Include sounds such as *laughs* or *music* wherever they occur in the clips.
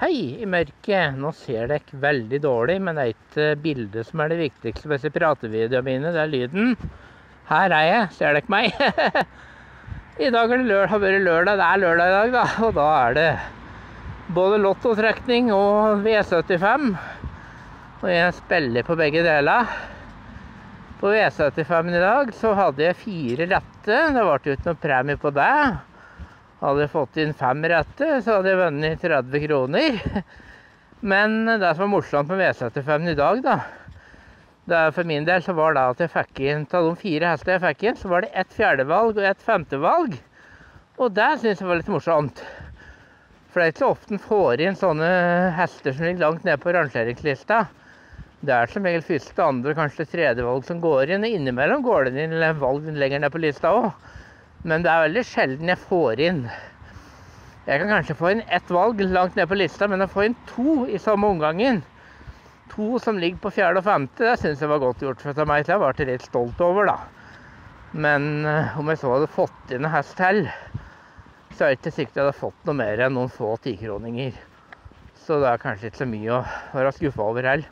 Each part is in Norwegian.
Hei i mørket. Nå ser dere veldig dårlig, men det er ikke bildet som er det viktigste på disse pratevideoene mine, det er lyden. Her er jeg. Ser dere meg? *laughs* I dag er det har vært lørdag. Det er lørdag i dag, da. Og da er det både lottotrekning og V75. Og jeg spiller på begge deler. På V75 i dag så hadde jeg fire rette. Det ble ikke noe premie på det. Hadde jeg fått inn fem rette, så hadde jeg vunnet 30 kroner. *laughs* Men det som var morsomt med V75 i dag, da det For min del så var det at jeg fikk inn av de fire hestene jeg fikk inn, så var det ett fjerdevalg og ett femtevalg. Og det syns jeg var litt morsomt. For det er ikke så ofte en får inn sånne hester som ligger langt nede på rangeringslista. Det er som regel første, andre kanskje tredje valg som går inn. Innimellom går det inn valg lenger ned på lista òg. Men det er veldig sjelden jeg får inn Jeg kan kanskje få inn ett valg langt ned på lista, men å få inn to i samme omgangen To som ligger på fjerde og femte, det syns jeg var godt gjort for meg. Det ble jeg litt stolt over, da. Men uh, om jeg så hadde fått inn en hest til, så er det ikke sikkert jeg hadde fått noe mer enn noen få tikroninger. Så det er kanskje ikke så mye å være skuffa over heller.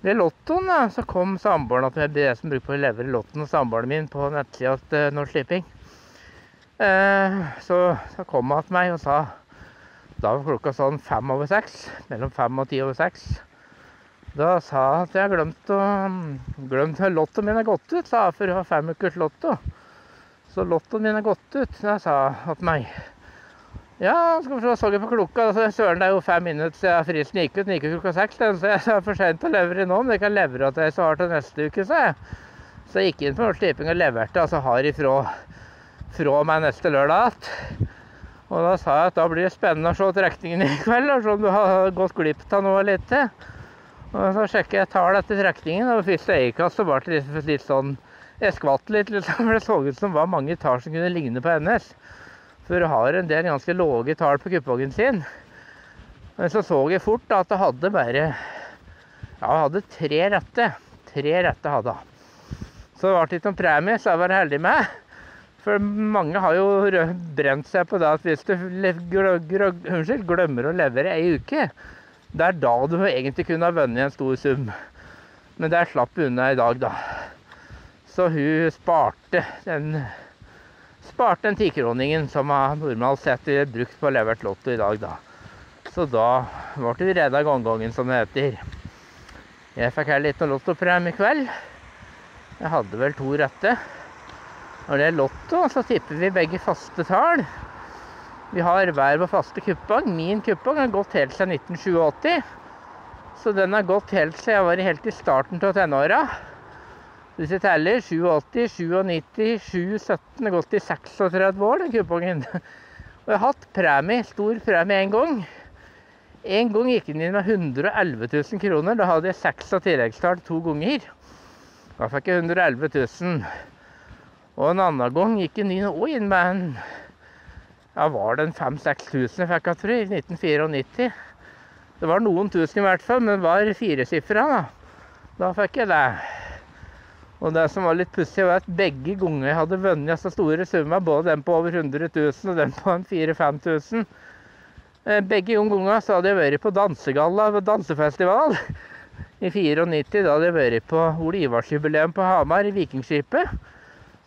Ved lottoen da, så kom samboeren til det som bruker på å levere lottoen og samboeren min på nettsida til Norsk Tipping. Eh, så, så kom han til meg og sa Da var klokka sånn fem over seks. Mellom fem og ti over seks. Da sa han at jeg har glemt glemt Lottoen min er gått ut, sa for å ha fem ukers lotto. Så lottoen min er gått ut. Da sa han til meg ja, skal vi se, så jeg på klokka. Altså, søren, det er jo fem minutter siden fristen gikk ut. Den gikk ut klokka seks. Så jeg er for sent å levere nå, men jeg kan levere til jeg svarer til neste uke, sa jeg. Så jeg gikk inn på Norsk Tipping og leverte, altså har ifra fra meg neste lørdag igjen. Og da sa jeg at da blir det spennende å se trekningen *laughs* i kveld, og se om du har gått glipp av noe til. Og så sjekker jeg tall etter trekningen, og første øyekast så ble det litt, sånn Jeg skvatt litt, liksom, *laughs* for det så ut som det var mange tall som kunne ligne på hennes. For hun har en del ganske lave tall på kupongen sin. Men så så jeg fort at det hadde bare Ja, hun hadde tre rette. Tre rette hadde hun. Så det ble ikke noen premie, så jeg var heldig med. For mange har jo brent seg på det at hvis du unnskyld, glemmer å levere ei uke, det er da du egentlig kunne ha vunnet en stor sum. Men der slapp hun unna i dag, da. Så hun sparte den sparte den tikroningen som hun normalt sett ville brukt på levert lotto i dag, da. Så da ble vi redda gongongen, som det heter. Jeg fikk heller ikke noe lottopremie i kveld. Jeg hadde vel to rette. Når det er lotto, så tipper vi begge faste tall. Vi har hver vår faste kupong. Min kupong har gått helt siden 1987. Så den har gått helt siden jeg var helt i starten av tenåra. Hvis jeg teller 87, 97, 717 Det har gått i 36 år, den kupongen. *laughs* Og jeg har hatt premie, stor premie én gang. En gang gikk den inn med 111 000 kroner. Da hadde jeg seks av tilleggstall to ganger. Da fikk jeg 111 000. Og en annen gang gikk en ny inn med en Ja, var det en 5000-6000 jeg fikk, jeg tror, i 1994. Det var noen tusen i hvert fall, men det var firesifra, da. Da fikk jeg det. Og det som var litt pussig, var at begge ganger jeg hadde vunnet så store summer, både den på over 100 000 og den på 4000-5000 eh, Begge ganger så hadde jeg vært på dansegalla ved dansefestival. I 94 da hadde jeg vært på Ole Ivars-jubileum på Hamar, i Vikingskipet.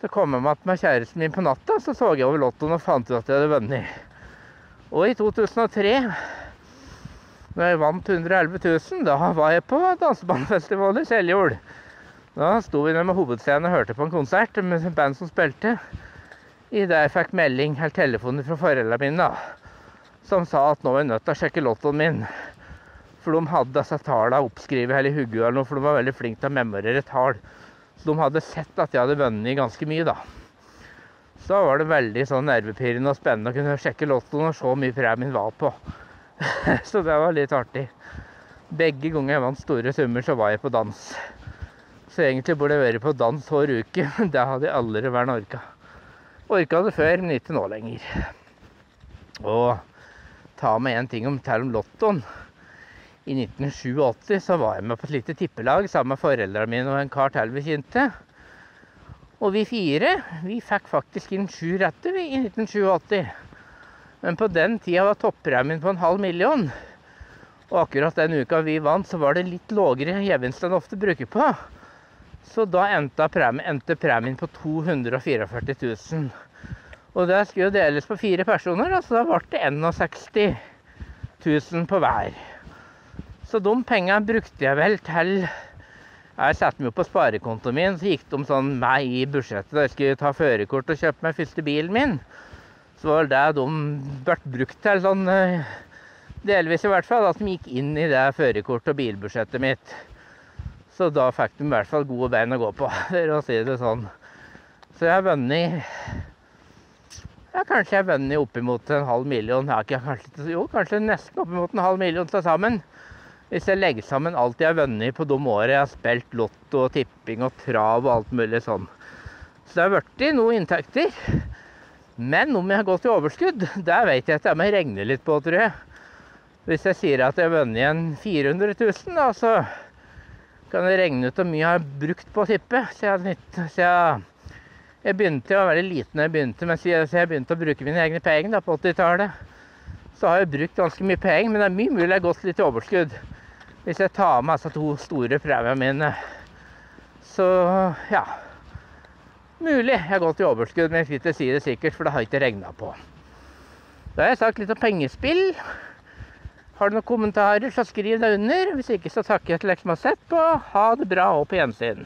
Så kom jeg meg med kjæresten min på natta, så så jeg over lottoen og fant ut at jeg hadde vunnet. Og i 2003, da jeg vant 111 000, da var jeg på dansebandfestival i Seljord. Da sto vi nede med hovedscenen og hørte på en konsert med band som spilte. Idet jeg fikk melding eller telefoner fra foreldrene mine da, som sa at nå var jeg nødt til å sjekke lottoen min. For de hadde disse tallene oppskrevet hele hodet, for de var veldig flinke til å memorere tall. De hadde sett at jeg hadde vunnet ganske mye, da. Så da var det veldig sånn nervepirrende og spennende å kunne sjekke lottoen og se hvor mye premien var på. *laughs* så det var litt artig. Begge ganger jeg vant store summer, så var jeg på dans. Så egentlig burde jeg vært på dans hver uke, *laughs* men det hadde jeg aldri vært orka. Orka det før, men ikke nå lenger. Og ta med én ting om, til om lottoen. I 1987 så var jeg med på et lite tippelag sammen med foreldrene mine og en kar til vi kjente. Og vi fire vi fikk faktisk inn sju retter i 1987. Men på den tida var toppremien på en halv million. Og akkurat den uka vi vant, så var det litt lavere gevinst enn ofte bruker på. Så da endte premien, på 244 000. Og det skulle jo deles på fire personer, så da ble det 61 000 på hver. Så de penga brukte jeg vel til Jeg satte meg opp på sparekontoen min, så gikk de sånn meg i budsjettet. Da jeg skulle ta førerkort og kjøpe meg første bilen min. Så var det de ble brukt til sånn eh, Delvis i hvert fall, at de gikk inn i det førerkort- og bilbudsjettet mitt. Så da fikk de i hvert fall gode bein å gå på, *laughs* for å si det sånn. Så jeg har vunnet ja, Kanskje jeg har vunnet oppimot en halv million. Ja, kanskje, jo, kanskje nesten oppimot en halv million til sammen. Hvis jeg legger sammen alt jeg har vunnet på de årene jeg har spilt lotto og tipping og trav og alt mulig sånn. Så det har blitt noen inntekter. Men om jeg har gått i overskudd, det vet jeg at jeg må regne litt på, tror jeg. Hvis jeg sier at jeg har vunnet igjen 400 000, da, så kan jeg regne ut hvor mye jeg har brukt på å tippe. Siden, siden jeg begynte, jeg var veldig liten da jeg begynte, men siden jeg begynte å bruke mine egne penger på 80-tallet, så har jeg brukt ganske mye penger. Men det er mye mulig jeg har gått litt i overskudd hvis jeg tar med disse to store premiene mine. Så ja. Mulig jeg har gått i overskudd, men jeg skal ikke si det sikkert, for det har jeg ikke regna på. Da har jeg sagt litt om pengespill. Har du noen kommentarer, så skriv det under. Hvis ikke, så takker jeg til har sett på. Ha det bra og på gjensyn.